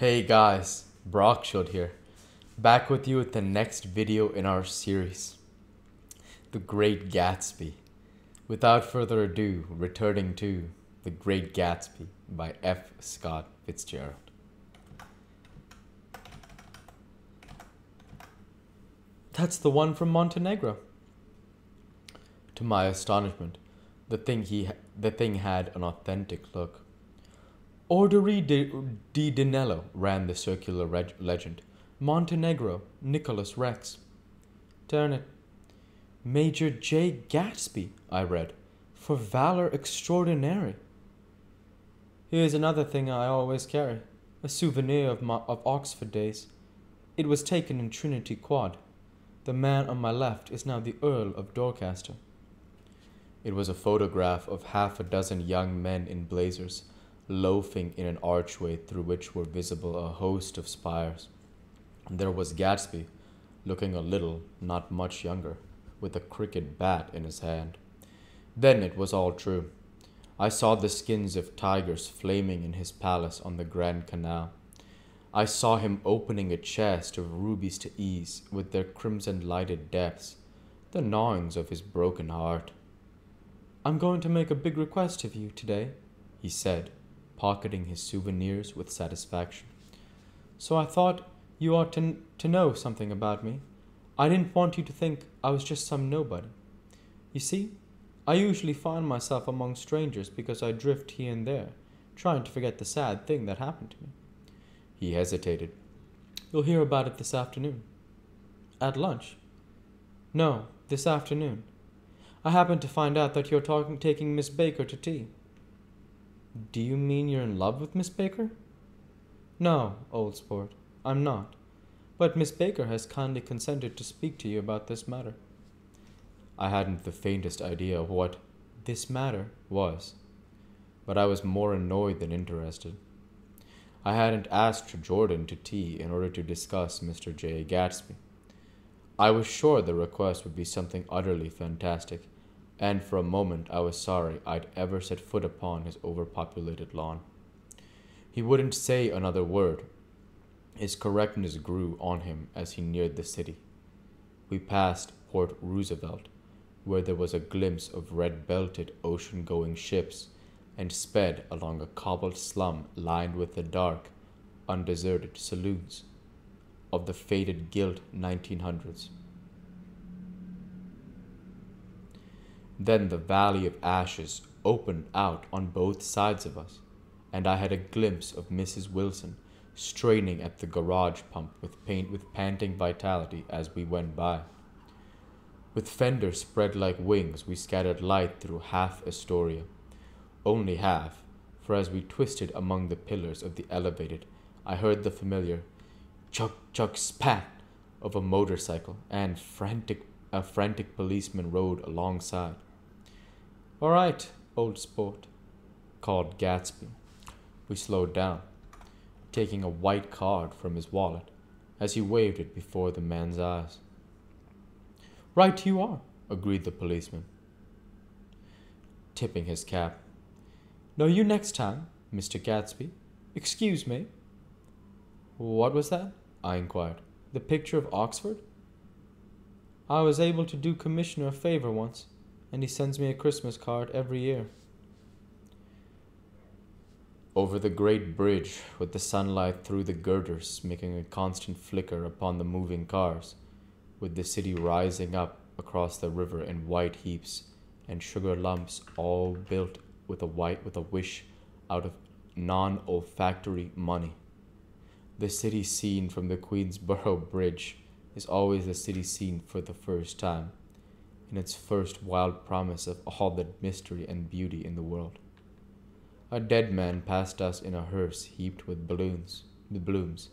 Hey guys, Brockshield here. Back with you with the next video in our series. The Great Gatsby. Without further ado, returning to The Great Gatsby by F. Scott Fitzgerald. That's the one from Montenegro. To my astonishment, the thing he the thing had an authentic look. Orderi di, di Danilo ran the circular legend. Montenegro, Nicolas Rex. Darn it. Major J. Gatsby, I read, for valor extraordinary. Here's another thing I always carry a souvenir of, my, of Oxford days. It was taken in Trinity Quad. The man on my left is now the Earl of Dorchester. It was a photograph of half a dozen young men in blazers, loafing in an archway through which were visible a host of spires. There was Gatsby, looking a little, not much younger, with a cricket bat in his hand. Then it was all true. I saw the skins of tigers flaming in his palace on the Grand Canal. I saw him opening a chest of rubies to ease with their crimson lighted depths, the gnawings of his broken heart. I'm going to make a big request of you today, he said, pocketing his souvenirs with satisfaction. So I thought you ought to, to know something about me. I didn't want you to think I was just some nobody. You see, I usually find myself among strangers because I drift here and there, trying to forget the sad thing that happened to me. He hesitated. You'll hear about it this afternoon. At lunch? No, this afternoon. I happened to find out that you're talking, taking Miss Baker to tea. Do you mean you're in love with Miss Baker? No, old sport, I'm not. But Miss Baker has kindly consented to speak to you about this matter. I hadn't the faintest idea what this matter was, but I was more annoyed than interested. I hadn't asked Jordan to tea in order to discuss Mr. J. Gatsby. I was sure the request would be something utterly fantastic, and for a moment I was sorry I'd ever set foot upon his overpopulated lawn. He wouldn't say another word. His correctness grew on him as he neared the city. We passed Port Roosevelt, where there was a glimpse of red belted ocean going ships, and sped along a cobbled slum lined with the dark, undeserted saloons of the faded gilt 1900s. Then the valley of ashes opened out on both sides of us, and I had a glimpse of Mrs. Wilson straining at the garage pump with paint with panting vitality as we went by. With fenders spread like wings, we scattered light through half Astoria. Only half, for as we twisted among the pillars of the elevated, I heard the familiar chug chug spat of a motorcycle, and frantic a frantic policeman rode alongside. All right, old sport, called Gatsby. We slowed down, taking a white card from his wallet as he waved it before the man's eyes. Right you are, agreed the policeman, tipping his cap. Know you next time, Mr. Gatsby. Excuse me. What was that? I inquired. The picture of Oxford? I was able to do Commissioner a favor once, and he sends me a Christmas card every year. Over the great bridge, with the sunlight through the girders making a constant flicker upon the moving cars, with the city rising up across the river in white heaps and sugar lumps all built with a white with a wish out of non-olfactory money. The city seen from the Queensboro Bridge is always the city seen for the first time, in its first wild promise of all the mystery and beauty in the world. A dead man passed us in a hearse heaped with balloons, with blooms,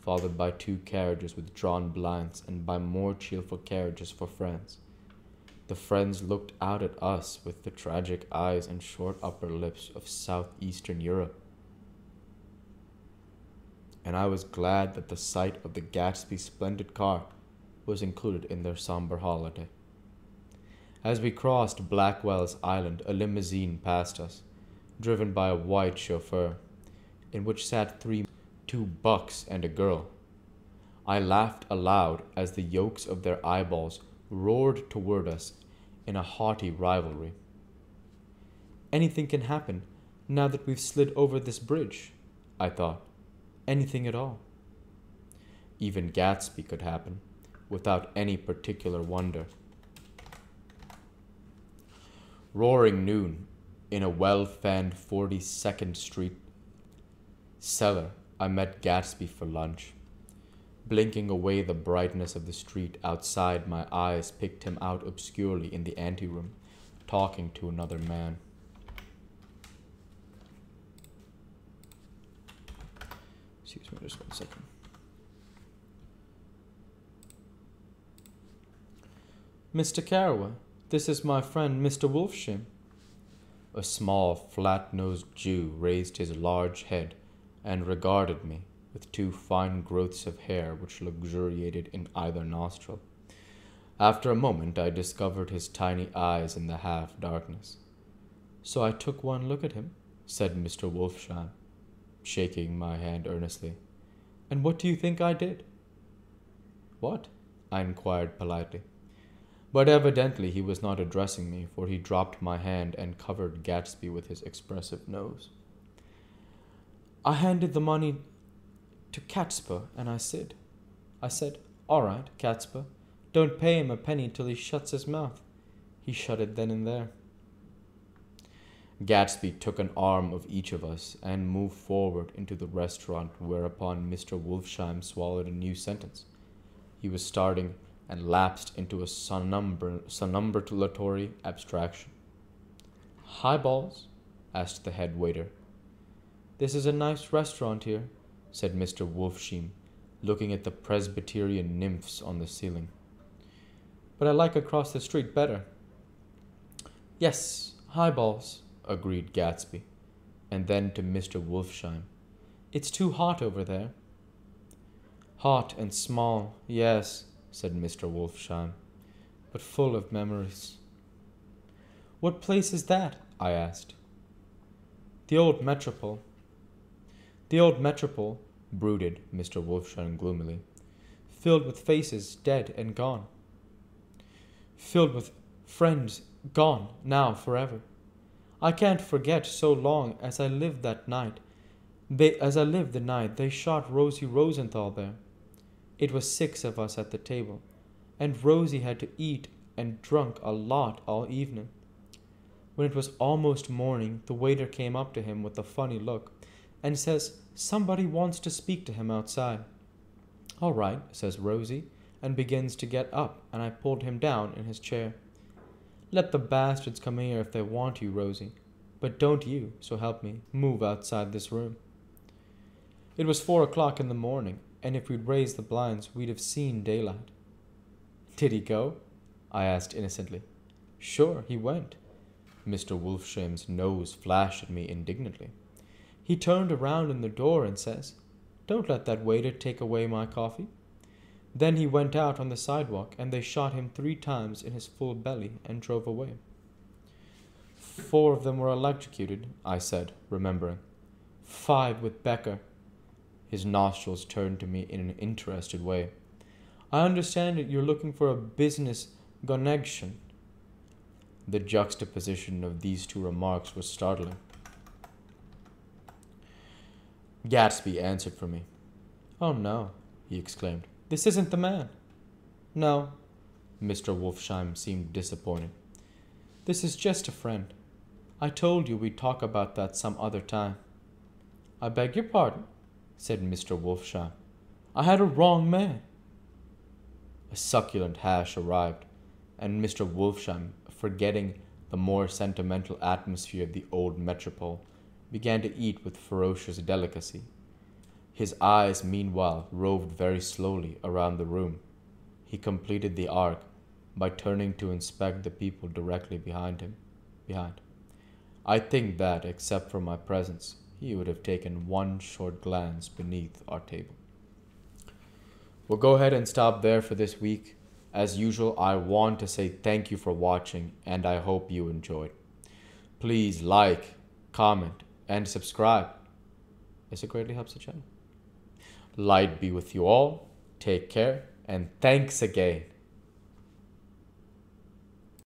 followed by two carriages with drawn blinds and by more cheerful carriages for friends. The friends looked out at us with the tragic eyes and short upper lips of southeastern Europe. And I was glad that the sight of the Gatsby splendid car was included in their somber holiday. As we crossed Blackwell's Island, a limousine passed us, driven by a white chauffeur, in which sat three two bucks and a girl. I laughed aloud as the yolks of their eyeballs roared toward us in a haughty rivalry. Anything can happen now that we've slid over this bridge, I thought. Anything at all. Even Gatsby could happen, without any particular wonder. Roaring noon, in a well fanned 42nd Street cellar, I met Gatsby for lunch. Blinking away the brightness of the street outside, my eyes picked him out obscurely in the anteroom, talking to another man. Excuse me, just one second. Mr. Carraway, this is my friend Mr. Wolfshiem. A small, flat nosed Jew raised his large head and regarded me with two fine growths of hair which luxuriated in either nostril. After a moment, I discovered his tiny eyes in the half darkness. So I took one look at him, said Mr. Wolfshiem, shaking my hand earnestly. And what do you think I did? What? I inquired politely. But evidently he was not addressing me, for he dropped my hand and covered Gatsby with his expressive nose. I handed the money to Katspaugh, and I said, I said, All right, Katspaugh, don't pay him a penny till he shuts his mouth. He shut it then and there. Gatsby took an arm of each of us and moved forward into the restaurant, whereupon Mr. Wolfshiem swallowed a new sentence. He was starting and lapsed into a somnambulatory abstraction. Highballs? asked the head waiter. This is a nice restaurant here, said Mr. Wolfshiem, looking at the Presbyterian nymphs on the ceiling. But I like across the street better. Yes, highballs, agreed Gatsby, and then to Mr. Wolfshiem. It's too hot over there. Hot and small, yes, said Mr. Wolfshiem, but full of memories. What place is that? I asked. The old metropole. The old metropole, brooded Mr. Wolfshiem gloomily, filled with faces dead and gone. Filled with friends gone now forever. I can't forget so long as I lived that night. They, as I lived the night, they shot Rosie Rosenthal there. It was six of us at the table, and Rosie had to eat and drunk a lot all evening. When it was almost morning, the waiter came up to him with a funny look and says, Somebody wants to speak to him outside. All right, says Rosie, and begins to get up, and I pulled him down in his chair. Let the bastards come here if they want you, Rosie, but don't you, so help me, move outside this room. It was four o'clock in the morning, and if we'd raised the blinds, we'd have seen daylight. Did he go? I asked innocently. Sure, he went. Mr. Wolfshiem's nose flashed at me indignantly. He turned around in the door and says, Don't let that waiter take away my coffee. Then he went out on the sidewalk, and they shot him three times in his full belly and drove away. Four of them were electrocuted, I said, remembering. Five with Becker. His nostrils turned to me in an interested way. I understand that you're looking for a business connection. The juxtaposition of these two remarks was startling. Gatsby answered for me. Oh no, he exclaimed. This isn't the man. No, Mr. Wolfshiem seemed disappointed. This is just a friend. I told you we'd talk about that some other time. I beg your pardon, said Mr. Wolfshiem. I had a wrong man. A succulent hash arrived, and Mr. Wolfshiem, forgetting the more sentimental atmosphere of the old metropole, began to eat with ferocious delicacy. His eyes, meanwhile, roved very slowly around the room. He completed the arc by turning to inspect the people directly behind him. Behind. I think that, except for my presence, he would have taken one short glance beneath our table. We'll go ahead and stop there for this week. As usual, I want to say thank you for watching and I hope you enjoyed. Please like, comment, and subscribe as it greatly helps the channel. Light be with you all. Take care and thanks again.